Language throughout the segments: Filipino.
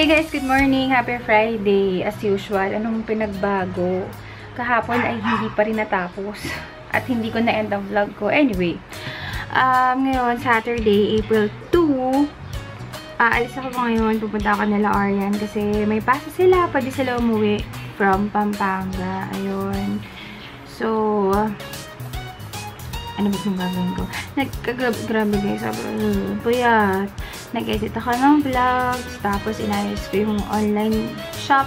Hey guys, good morning. Happy Friday. As usual, anong pinagbago? Kahapon ay hindi pa rin natapos. At hindi ko na-end ang vlog ko. Anyway, um, ngayon, Saturday, April 2, aalis uh, ako ngayon. Pupunta ako nila Arian kasi may pasa sila. Pwede sila umuwi from Pampanga. Ayun. So, ano ba yung gagawin ko? Nagkagrabe guys. Uh, puyat nag-edit ako ng vlogs, tapos inayos ko yung online shop.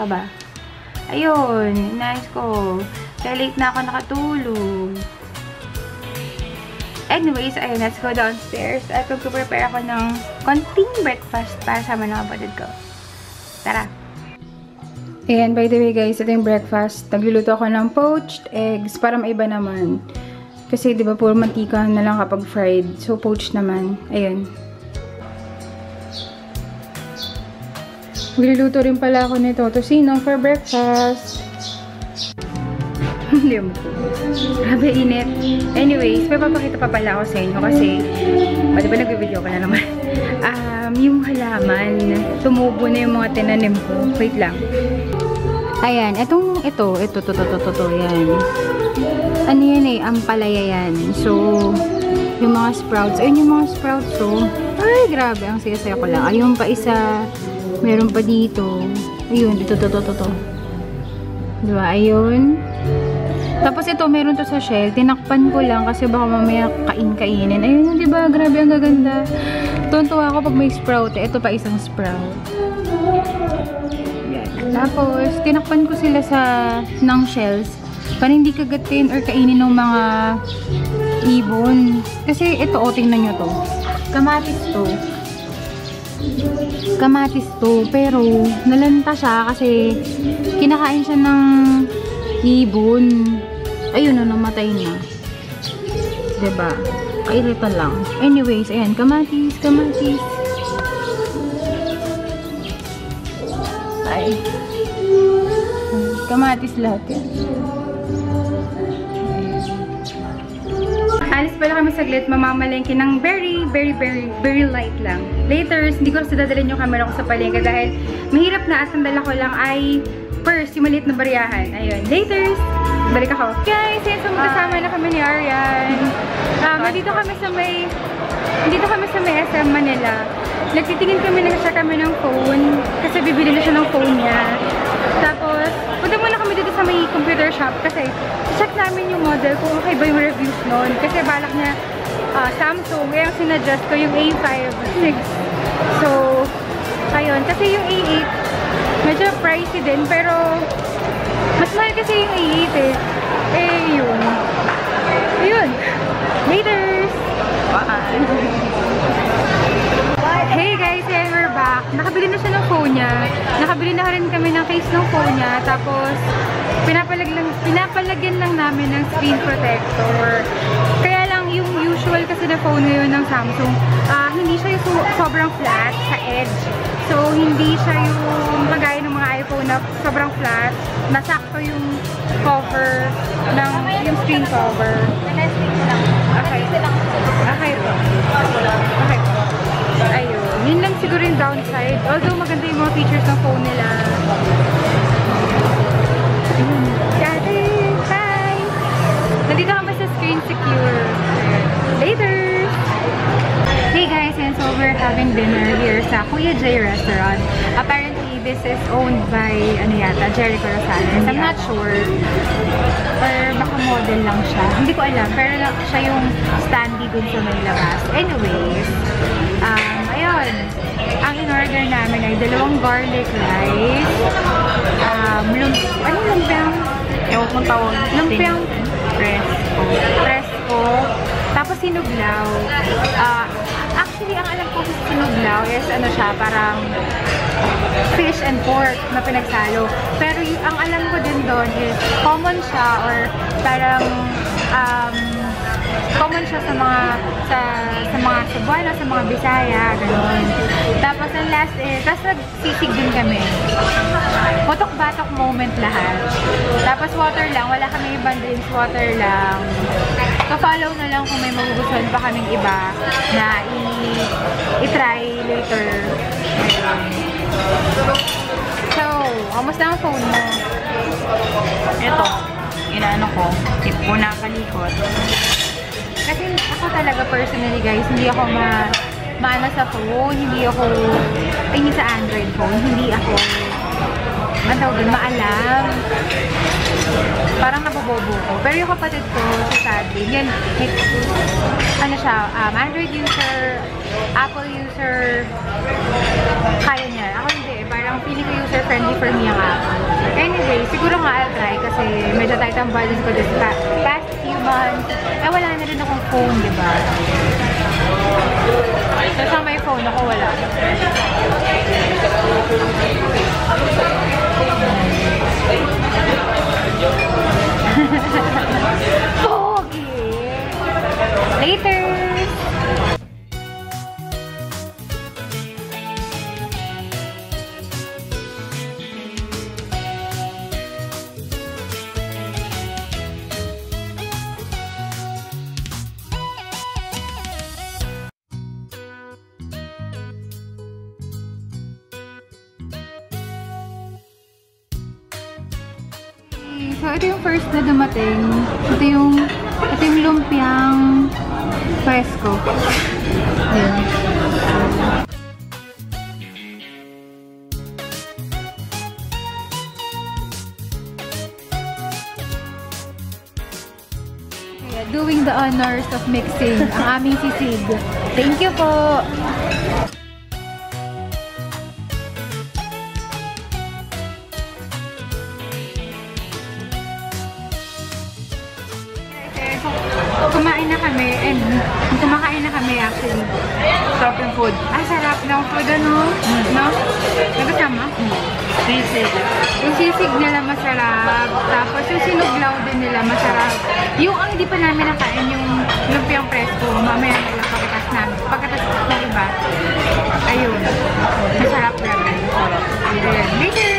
Pa ba? Ayun, inayos ko. Kaya late na ako nakatulog. Anyways, ayun, let's go downstairs. At mag-prepare ako ng konting breakfast para sa mga kapatid ko. Tara! Ayan, by the way guys, ito yung breakfast. Nagluluto ako ng poached eggs para maiba naman. Kasi, di ba, puro mantika na lang kapag fried. So, poached naman. Ayun. Magluluto rin pala ako nito. Tosino for breakfast. Hindi mo. Grabe init. Anyways, may papakita pa pala ako sa inyo kasi, o, di ba nag-video ka na naman? um, yung halaman, tumubo na yung mga tinanim ko. Wait lang. Ayan, itong, ito, ito, to, to, to, to, to, yan ano yan eh, ampalaya yan. So, yung mga sprouts, ayun yung mga sprouts, so, ay, grabe, ang saya-saya ko lang. Ayun pa isa, meron pa dito. Ayun, ito, to, to, to, to. Diba, ayun. Tapos ito, meron to sa shell. Tinakpan ko lang kasi baka mamaya kain-kainin. Ayun, di ba? Grabe, ang gaganda. Tuntua ako pag may sprout. Ito pa isang sprout. Yan. Tapos, tinakpan ko sila sa ng shells para hindi kagatin or kainin ng mga ibon. Kasi ito, o, oh, tingnan nyo to. Kamatis to. Kamatis to. Pero, nalanta siya kasi kinakain siya ng ibon. Ayun na, namatay na. Diba? Kairita lang. Anyways, ayan, kamatis, kamatis. Ay. Kamatis lahat yan. Alis pala kami saglit, mamamalengke ng very, very, very, very light lang. Later, hindi ko kasi dadalhin yung camera ko sa palengke dahil mahirap na at ang dala ko lang ay purse, yung maliit na bariyahan. Ayun, later, balik ako. Guys, yun, so magkasama na kami ni Arian. Um, nandito kami sa may, dito kami sa may SM Manila. Nagtitingin kami, nag-check kami ng phone kasi bibili na siya ng phone niya. Kami dito sa may computer shop kasi check namin yung model kung okay ba yung reviews nun. Kasi balak niya uh, Samsung. Kaya yung sinadjust ko yung A5, 6. So, ayun. Kasi yung A8, medyo pricey din. Pero, mas mahal kasi yung A8 eh. Eh, yun. Ayun. Laters! Bye! Hey guys. Nakabili na siya ng phone niya. Nakabili na rin kami ng case ng phone niya. Tapos, pinapalagyan, pinapalagyan lang namin ng screen protector. Kaya lang, yung usual kasi na phone ngayon ng Samsung, uh, hindi siya yung so sobrang flat sa edge. So, hindi siya yung kagaya ng mga iPhone na sobrang flat. Nasakto yung cover ng yung screen cover. Okay. Okay po. Okay po. Ayun. Yun lang siguro yung downside. Although maganda yung mga features ng phone nila. Dati! Hi! Nandito kami sa Screen Secure. Later! Hey guys, and so we're having dinner here sa Kuya J Restaurant. Apparently, this is owned by, ano yata, Jericho Rosales. I'm not sure. Or baka model lang siya. Hindi ko alam. Pero siya yung standee dun sa may labas. Anyways, um, ayun. Ang in-order namin ay dalawang garlic rice. Um, lump ano lumpiang? Ewan kong tawag. Lumpiang presko. Presko. Tapos sinuglaw. Uh, actually, ang alam ko sinuglaw is ano siya, parang fish and pork na pinagsalo. Pero ang alam ko din doon is common siya or parang um, common siya sa mga sa, sa mga Cebuano, sa mga Bisaya, gano'n. Tapos ang last is, tapos nagsisig din kami. Putok-batok moment lahat. Tapos water lang, wala kami ibang drinks, water lang. So-follow na lang kung may magugustuhan pa kaming iba na i-try later So, kamusta ang phone mo? Ito, inaano ko, tip ko nakalikot. Kasi ako talaga personally guys, hindi ako ma maano sa phone, hindi ako, ay hindi sa Android phone, hindi ako, ano tawag doon, maalam. Parang nabobobo ko. Pero yung kapatid ko, si Sadly, yan, like, ano siya, um, Android user, Apple user, kaya niya. Ako. Parang feeling ko user-friendly for me ang Apple. Anyway, siguro nga I'll try kasi medyo tight ang budget ko this pa past few months. Eh, wala na rin akong phone, di ba? So, sa may phone, ako wala. So, ito yung first na dumating. Ito yung, ito yung lumpiang fresco. Ayan. Doing the honors of mixing ang aming sisig. Thank you po! Kumain na kami and kumakain na kami actually. Sarap yung food. Ang sarap ng food ano, no? Nagkasama? Sisig. Yung sisig nila masarap, tapos yung sinuglaw din nila masarap. Yung ang hindi pa namin nakain yung lumpiang presko, mamaya na lang pagkatas namin. Pagkatas ng iba, ayun. Masarap naman. Ayan. Later!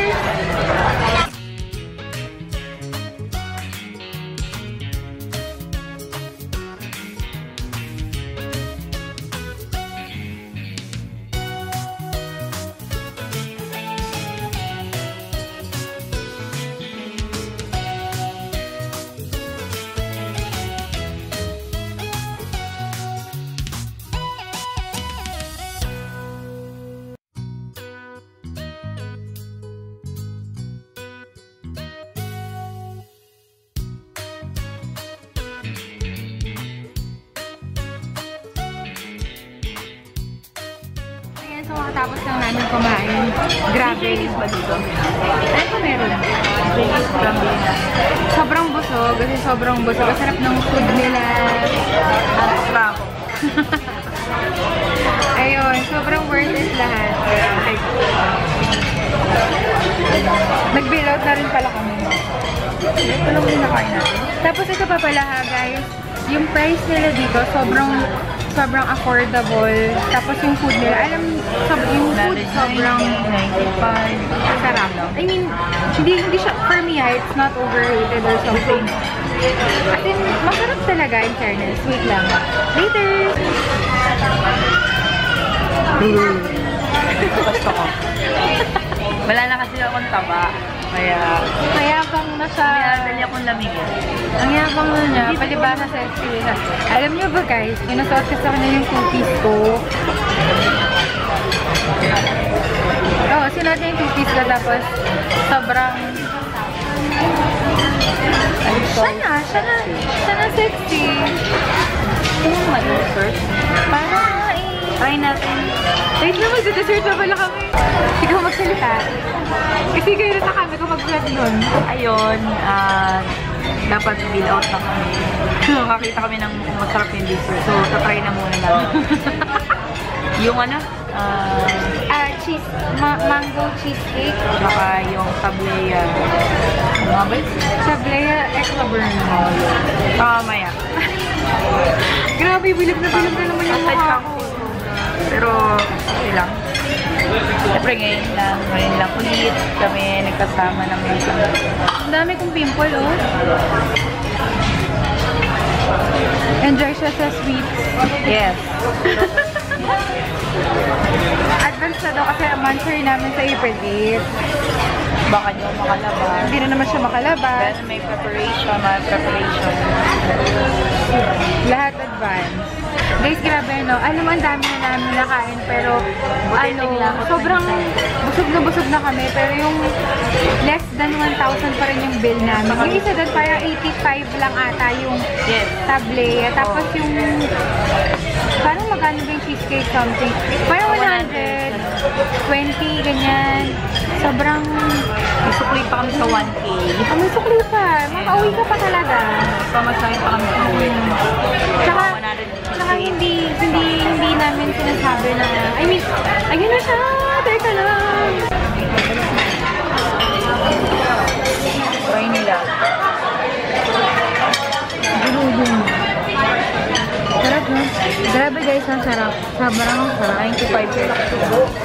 So makatapos lang namin kumain. Grabe. ba dito? Ano pa meron? Sobrang busog, kasi sobrang busog. Ang sarap ng food nila. Ang sarap. Ayun, sobrang worth it lahat. Out na rin pala kami. Ito lang yung nakain natin. Tapos ito pa pala ha, guys. Yung price nila dito, sobrang sobrang affordable. Tapos yung food nila, alam, sob yung food sobrang 95. sarap. I mean, hindi, hindi siya, for me ha, it's not overrated or something. As in, masarap talaga in fairness. Wait lang. Later! Gusto ko. Wala na kasi akong taba. Kaya, Kaya bang nasa... pinadali akong lamigin. Ang yabang na niya, palibasa sexy na. Alam niyo ba guys, pinasuot ko sa kanya yung two-piece ko. Oo, oh, sinuot niya yung two-piece ko tapos sobrang... Siya na, siya na, siya na sexy. Yung ano, first? Para eh... Try natin. Wait na, magsa-dessert na pala kami. Ikaw magsalita. Kasi kayo na kami kung mag-vlog nun. Ayun, ah, dapat bill out na kami. Makakita kami ng kung masarap yung dessert. So, tatry na muna namin. yung ano, ah, Ah, cheese, ma mango cheesecake. saka yung tablea. Ano nga ba? Sablea extra burn. Ah, maya. Grabe, bilib na bilib na naman yung mukha ko. Pero, okay lang. Siyempre ngayon lang, ngayon lang ulit kami nagkasama ng isang Ang dami kong pimple, oh. Enjoy siya sa sweets. Yes. Mabilis na daw kasi monthsary namin sa April 8. Baka nyo makalabas. Hindi na naman siya makalabas. Then may preparation, mga preparation. Lahat advance. Guys, grabe no. Alam ang dami na namin nakain. Pero, ano, sobrang busog na busog na kami. Pero yung less than 1,000 pa rin yung bill namin. Yung isa doon, parang 85 lang ata yung Yes. tablea. Tapos yung, parang magkano ba yung cheesecake something? Parang 100, 20, ganyan. Sobrang, Isukli pa kami sa 1K. ah, may sukli pa. Makauwi ka pa talaga. Pamasahin pa kami sa uwi. Tsaka, 150. Saka hindi, hindi, hindi namin sinasabi na, I mean, ayun na siya, teka lang. Try nila. Sarap, no? Grabe guys, ang sarap. Sobrang ang sarap. 95 pesos.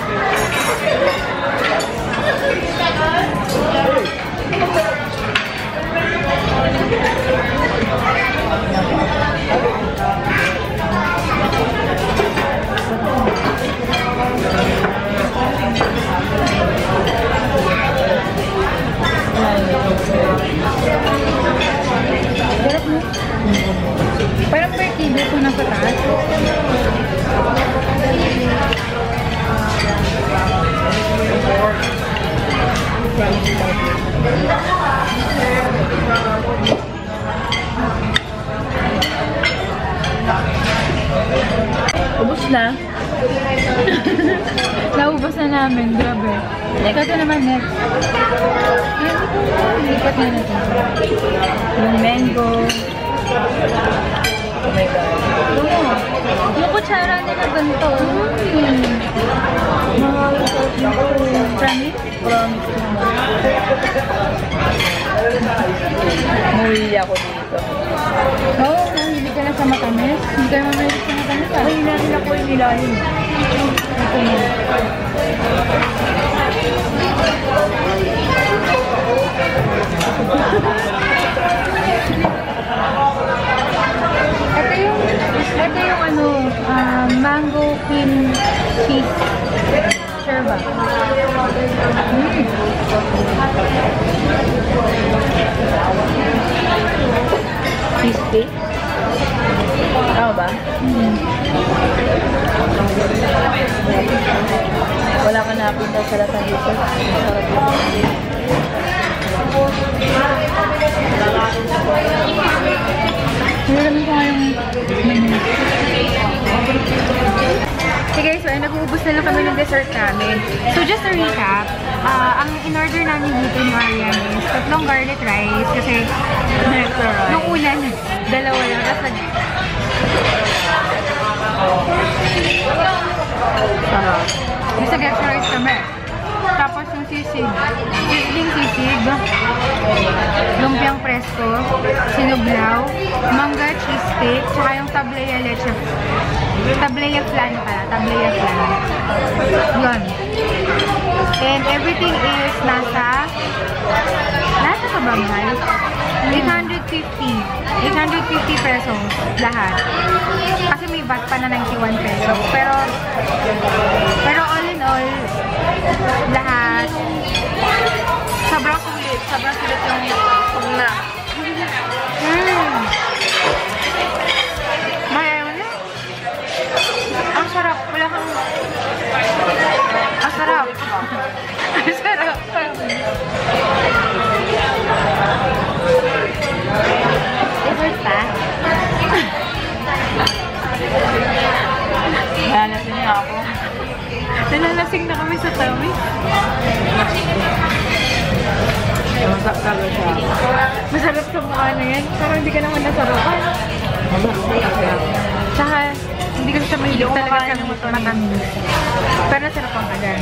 Namin, grabe. Next. Ito naman next. Lipat na natin. Yung mango. Oh my God. Oo. Yung kutsara nila ganito. Mm. Promise? Promise naman. Ako dito. Oh, na sa matamis. Hindi ka naman mahilig sa matamis ah. Ay, hilahin ako yung hilahin. Ito mo. Ito yung, ito yung ano, ah, mango cream cheese. Sure ba? Mm. Cheesecake? Tama ba? Mm. Wala ka napunta sa Las dito. Sarap yun. Nalaman ko nga yung menu. Okay guys, so ay nag-uubos na lang kami ng dessert namin. So just to recap, ah, ang in-order namin dito ni Arian is tatlong garlic rice kasi nung una, dalawa lang. Tapos nag... Sarap. Sa extra rice kami. Tapos yung sisig. Sizzling sisig. Lumpiang presko. Sinuglaw. Mangga cheesecake. Tsaka yung tablea leche. Tablea flan pala. Tablea flan. Yun. And everything is nasa nasa sa ba mahal? 850. 850 pesos lahat. Kasi may VAT pa na 91 pesos. Pero pero all in all, lahat. Sobrang sulit. Sobrang sulit yung na. Mm. May ano na. Ang sarap. Wala kang... Ang sarap. Ang sarap. Effort pa? Nalasin niya ako. Nalalasing na kami sa tawi. Masak talaga siya. Masarap sa mukha na yan. Parang hindi ka naman nasarapan. Tsaka, hindi kasi siya mahilig ko talaga sa matamis. Pero nasarapan ka dyan.